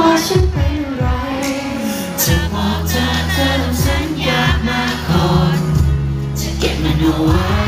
ว่าฉัจะบอเธอเธอต้องสัมาก่อนจะเก็บมันไว้